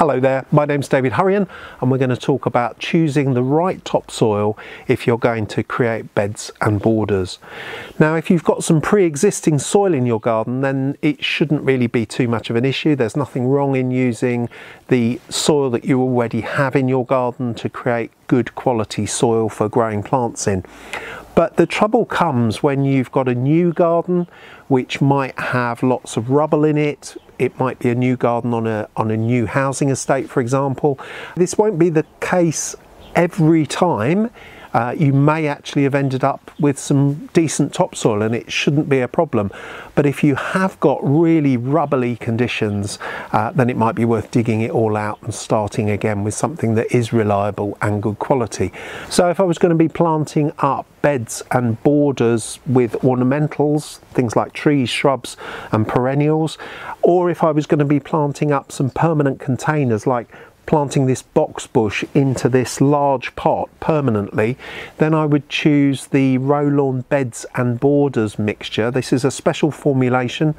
Hello there, my name's David Hurrion and we're going to talk about choosing the right topsoil if you're going to create beds and borders. Now if you've got some pre-existing soil in your garden then it shouldn't really be too much of an issue. There's nothing wrong in using the soil that you already have in your garden to create good quality soil for growing plants in. But the trouble comes when you've got a new garden which might have lots of rubble in it. It might be a new garden on a, on a new housing estate, for example. This won't be the case every time uh, you may actually have ended up with some decent topsoil and it shouldn't be a problem. But if you have got really rubbly conditions, uh, then it might be worth digging it all out and starting again with something that is reliable and good quality. So if I was going to be planting up beds and borders with ornamentals, things like trees, shrubs and perennials, or if I was going to be planting up some permanent containers like planting this box bush into this large pot permanently, then I would choose the Rolawn Beds and Borders mixture. This is a special formulation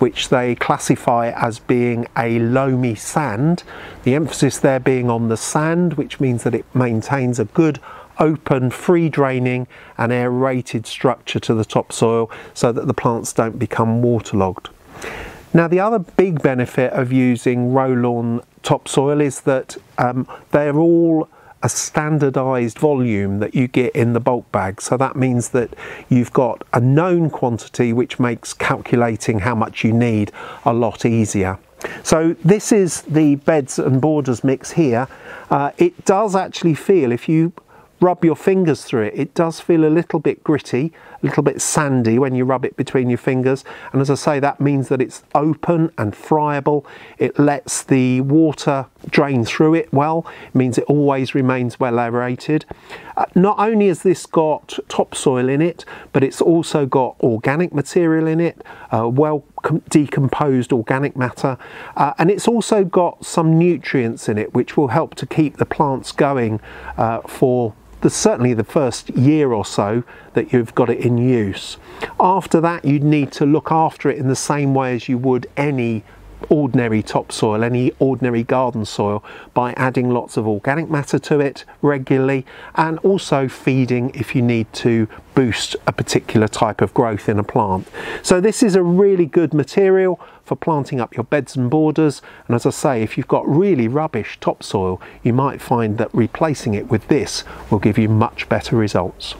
which they classify as being a loamy sand. The emphasis there being on the sand, which means that it maintains a good open, free draining and aerated structure to the topsoil so that the plants don't become waterlogged. Now the other big benefit of using Rolawn topsoil is that um, they're all a standardized volume that you get in the bulk bag. So that means that you've got a known quantity which makes calculating how much you need a lot easier. So this is the beds and borders mix here. Uh, it does actually feel, if you rub your fingers through it, it does feel a little bit gritty, a little bit sandy when you rub it between your fingers. And as I say, that means that it's open and friable. It lets the water drain through it well. It means it always remains well aerated. Uh, not only has this got topsoil in it, but it's also got organic material in it, uh, well decomposed organic matter, uh, and it's also got some nutrients in it which will help to keep the plants going uh, for the, certainly the first year or so that you've got it in use. After that, you'd need to look after it in the same way as you would any ordinary topsoil, any ordinary garden soil by adding lots of organic matter to it regularly and also feeding if you need to boost a particular type of growth in a plant. So this is a really good material for planting up your beds and borders and as I say if you've got really rubbish topsoil you might find that replacing it with this will give you much better results.